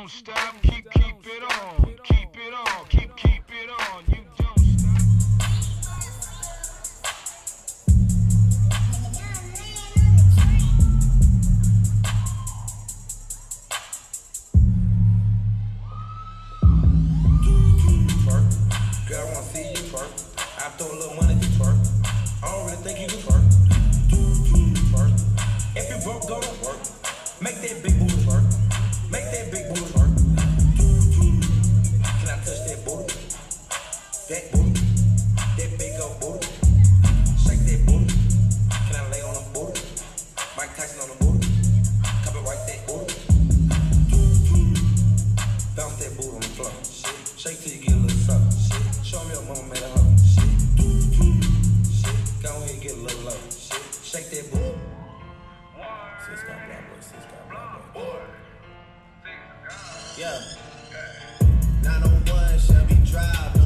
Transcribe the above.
don't stop, keep keep it on, keep it on, keep keep it on. You don't. Girl, I wanna see you twerk. I throw a little money to twerk. I don't really think you can twerk. Twerk. If you broke, go to work. Make that big booty twerk. Make that big booty twerk. Can I touch that booty? That booty. That big old booty. Shake that booty. Can I lay on the booty? Mike Tyson on the booty. Copyright that booty. Bounce that booty on the floor. Shit. Shake till you get a little something. Shit. Show me your mama made a hoe. Shit. Shit. Go ahead and get a little low. Shit. Shake that booty. Sis got black boy. Sis got black boy. Yeah. 901 Chevy Drive.